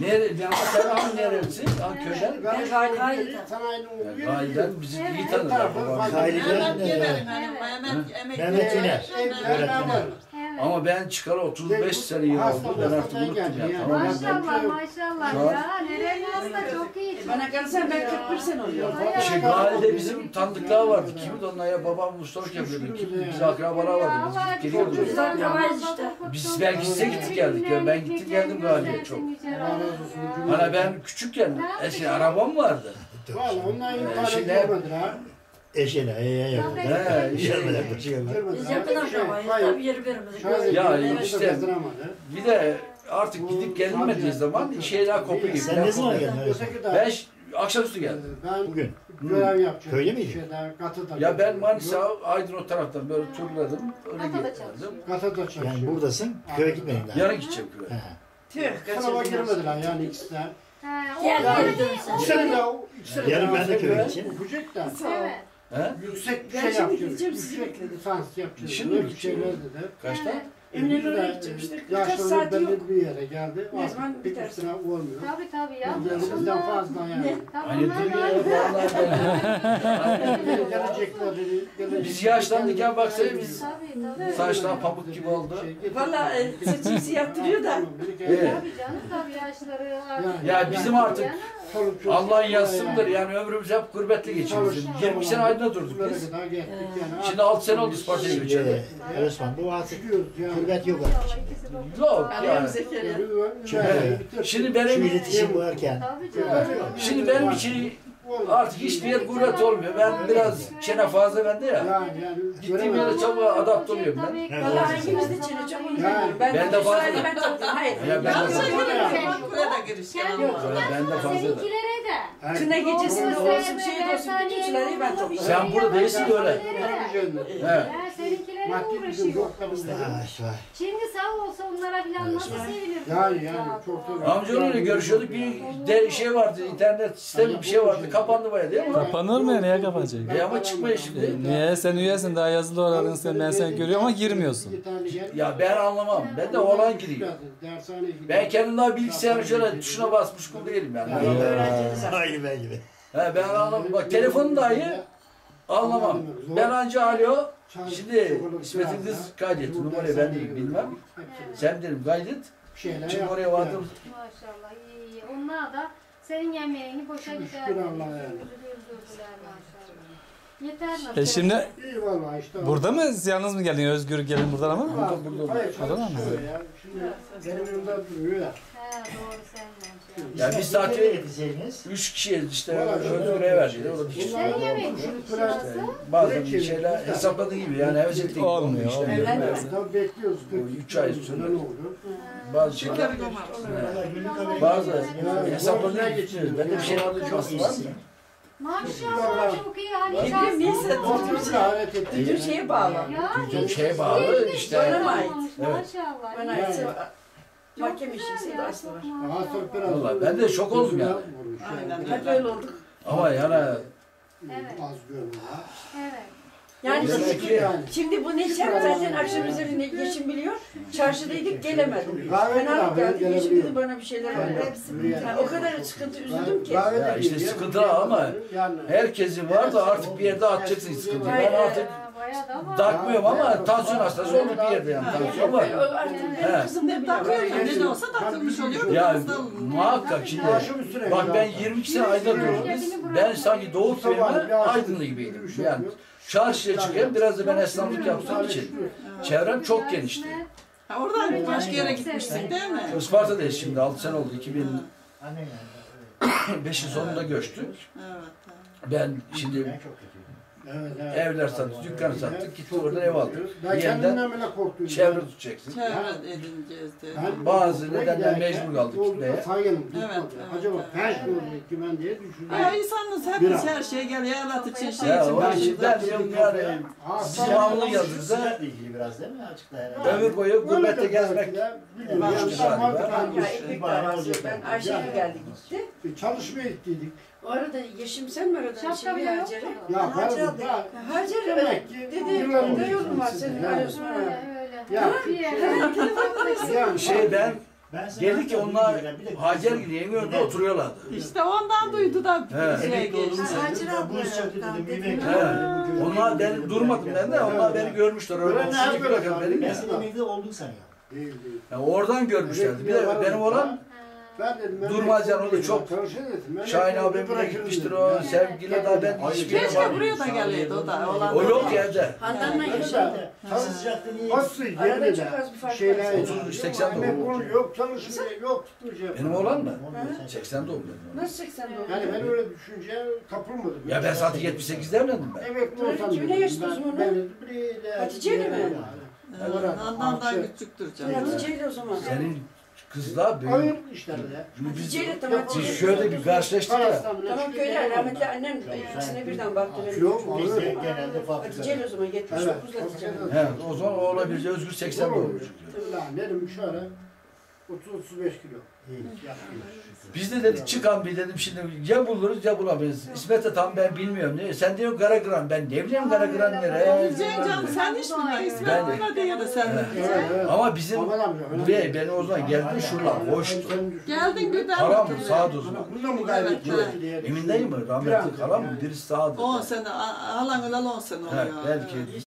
Nere, sen hangi nerelisin? Hangi köyden? Ben yer. Gailden bizi iyi babam. Gailiden Mehmet hani Mehmet emekli. Mehmet İner. Ama ben çıkalı 35 sene yıl oldu. Ben artık unuttum ya. Tamam. Maşallah maşallah Şu an- ya. Nereli hasta çok iyi. çok Bana iyi gelsen ben ya. 41 sene oluyor. Şey. Gail'de bizim tanıdıklar vardı. Kimdi onlar ya? Babam muhtarlık yapıyordu. Kim? Biz akrabalar vardı. Biz gidip geliyorduk. çok güzel Akrabayız Allah işte. Biz ben gitse gittik geldik ya. Ben gittim geldim Gail'e çok. Hani ben küçükken eski arabam vardı. Valla onlar Ee, imkanı şimdi- görmediler Eşine, eye He, başlıyorlar. Görmediler. Biz yakın akrabayız. Tabii yeri verimiz. Ya işte. işte- Bir de artık gidip gelinmediği zaman şeyler kopuyor. Sen ne zaman kopuyor. geldin? Ben ş- akşamüstü geldim. Ben Bugün. görev yapacağım. Köyde miydin? Katı'da. Ya ben Manisa, Aydın o taraftan böyle turladım. Öyle Katada geldim. çalışıyor. Katı'da çalışıyorum. Yani buradasın, köye gitmedin daha. Yarın gideceğim köye. He. Tüh Sınava kaçırdım. girmediler yani ikisi de. Gel, yani- geri dön sen. İki sene daha, iki sene Yarın ben de köye gideceğim. Okuyacak da. Evet. He? Yüksek bir şey gideceğim, sizi Yüksek lisans yapacağım. Şimdi Böyle mi bir şeyler dedi. Kaçta? Biz de, gideceğim işte. Kaç saat belli yok. bir yere geldi. Ne zaman bir biterse. sıra olmuyor. Tabii tabii ya. Bizden fazla yani. Hani dünyaya Biz yaşlandık baksana biz. Tabii tabii. Saçlar pamuk gibi oldu. Şey, Valla e, saçım siyah duruyor da. Tabii canım tabii yaşları. Ya bizim artık Allah'ın yazsındır yani ömrümüz hep gurbette geçiyor bizim. 20 sene Aydın'da durduk biz. kadar geldik yani. Şimdi 6 sene oldu Isparta'ya göçeli. Osman bu artık gurbet yok artık. De. Yok yani. Şimdi Şu benim iletişim bu erken. Tabii canım. şimdi benim için artık hiçbir yer gurbet olmuyor. Ben biraz çene fazla bende ya. Yani yani Gittiğim yere çabuk adapte oluyorum ben. Valla hangimiz de çene. Ben, de de fazla- Ben. Hayır. Ya ben de fazla. Yalan var. Evet, ben de fazla de. Kına gecesinde Olsun, olsun şey olsun bütün ben toplarım. Sen burada değilsin de öyle. Evet. Ya bizim uğraşıyor. Vay vay. Şimdi sağ olsa onlara bilen nasıl sevinir. Yani yani çok da- Amcaoğluyla görüşüyorduk. Bir de şey vardı, internet sistemi bir şey vardı. Kapandı baya değil mi? Kapanır mı ya? Niye kapanacak? E ama çıkmıyor şimdi. Niye? Sen üyesin daha yazılı olarak sen ben seni görüyorum ama girmiyorsun. Ya ben anlamam. Ben de olan giriyor. Ben kendim daha bilgisayarın şöyle tuşuna basmış kul değilim yani. Aynı ben gibi. He, ben anlamam. Bak telefonu dahi anlamam. Ben anca alo. Şimdi İsmet'in kız kaydet. Numarayı ben de bilmem. Sen dedim kaydet. Şimdi oraya vardım. Maşallah iyi iyi. Onlar da senin yemeğini boşa gider. Şükür Allah'a yani. Yeter? E şimdi İyi vallahi işte. burada mı? Yalnız mı geldin? Özgür gelin buradan ama. Burada, burada. Hayır, Burada mı? çalışıyor ya. Şimdi benim yanımda duruyor ya. Doğru sen Ya biz gideceğiniz? üç kişiyiz işte Özgür'e verdiler. Orada bir Sen kişi. yemeğin sırası. Bazen bir şeyler hesapladığı gibi yani heves ettiği gibi Olmuyor, olmuyor işte. olmuyor. Yani Tabii bekliyoruz. Üç ay sonra ne oldu? Bazı şeyler bazı hesapladığı geçiyoruz. Ben de bir şey alacağım mı? Maşallah çok iyi hani bileyim neyse ettik. bütün şeye bağlı. Bizim şeye bağlı işte. Bana ait. Maşallah. Bana ait. Mahkeme ya, de aslı var. Daha maşallah. sonra biraz Vallahi ben de şok oldum yani. Aynen Hep öyle. olduk. Ama yani Evet. Az görüyor. Evet. Yani Demek ki- yani. Şimdi bu Neşem zaten akşam üzerine geçim biliyor. Çarşıdaydık gelemedim. Kahve Fenalık geldi. Yeşim gelebiliyor. dedi bana bir şeyler oldu. Yani o kadar sıkıntı üzüldüm ki. Ya işte sıkıntı ama herkesin var da artık bir yerde atacaksın sıkıntıyı. Ben artık Ya, bayağı da var. takmıyorum ama tansiyon hastası olduk bir yerde yani tansiyon var. He. kızım da Takıyor ya ne de olsa takılmış oluyor. Ya Biraz da- muhakkak şimdi bak ben 22 sene Aydın'da durdum biz. Ben sanki doğup büyüme Aydınlı gibiydim. Yani çarşıya çıkıyorum biraz da ben esnaflık yaptığım için. Çevrem çok genişti. Ha, oradan başka yere gitmişsin değil mi? Isparta'dayız şimdi 6 sene oldu. 2005'in Annen yani. sonunda göçtük. Evet. Ben şimdi. Evet, evet. evler sattık, dükkanı sattık, gitti oradan ev aldık. Ben Yeniden kendimden bile korktum. çevre tutacaksın. Çevre edineceğiz dedi. Ben Bazı okula nedenler giderken mecbur kaldık yolda gitmeye. sayalım, Evet, tutmadı. evet, Acaba evet. kaç mı olacak ki ben diye düşündüm. Ya insanız hepimiz her şeye geliyor. Hayat için şey Ya için. o başımıza- için ben diyorum yani bizim alnı yazımıza Sıcakla ilgili biraz değil mi? Açıkla herhalde. ömür boyu gurbette gezmek Bilmiyorum. galiba. Ya ekmek davası. Ben Ayşegül geldi gitti. Çalışmaya gittiydik. O arada Yeşim sen mi aradın Şapka Yeşim'i bile yok. Hacer'i? Ya ben ya Hacer demek ki dedi yolun var senin öyle. Ya. Bir yere. yani Şey ben Ben Geldi ki onlar bir bir Hacer gibi yeni önünde oturuyorlardı. İşte ondan duydu da şey Emekli oldum geçti. Hacer abla ya, Onlar oldum, durmadım ben de. Onlar beni görmüşler. Öyle ne 32 kilo yapıyorsun benim abi? ya. Ben emekli oldun sen ya. Oradan görmüşlerdi. Bir de benim olan Ben dedim. Durmaz yani, o da bekliyorum, çok- Şahin abim gitmiştir o. Yani Sevgiyle daha ben hiçbir Keşke buraya da geleydi o da. Olan O yok ya evde. Handan'la yaşadı. sıcakta niye? Az bir de şeyler var. 33, 80 Emek doğumlu. Yok çalışmıyor, yok. Benim oğlan mı? Olmuyor, sen- 80 doğumlu. Nasıl 80 doğumlu? Yani ben öyle düşünceye kapılmadım. Ya ben zaten 78'de evlendim ben. Emekli olsam Kimine dedim, yaşlı o ben- zaman? ben dedim, bir de- Hatice'yle mi? Evet, Ondan daha Akşam- küçüktür canım. Hatice'yle o zaman. Senin kızla büyük. Hayır işlerde. Biz, Hatice'yle tamam. biz şöyle bir karşılaştık ya. Tamam köyde rahmetli annem ikisine birden baktı. Yok, çocuğum. olur. Biz de genelde fabrika. Hatice'yle o zaman 79'da Evet. Hatice'yle. He, o zaman oğlan bir Özgür 80 doğmuş. Lan dedim şöyle 30-35 kilo. İyi. Biz de dedik çıkan bir dedim şimdi ya buluruz ya bulamayız. İsmet de tam ben bilmiyorum. Ne? Sen diyorsun Karagıran. Ben ne bileyim Karagıran nereye? Canım sen hiç bilme. İsmet Ben- buna diye de sen Evet. Ama bizim ve beni o zaman geldi şuralar boştu. Geldin daha Haram hatırlıyorum. sağ dozma. Bunu da mı diye Emin değil mi? Rahmetli haram mı? Birisi sağdı. 10 sene, a- halan öyle 10 sene oluyor. belki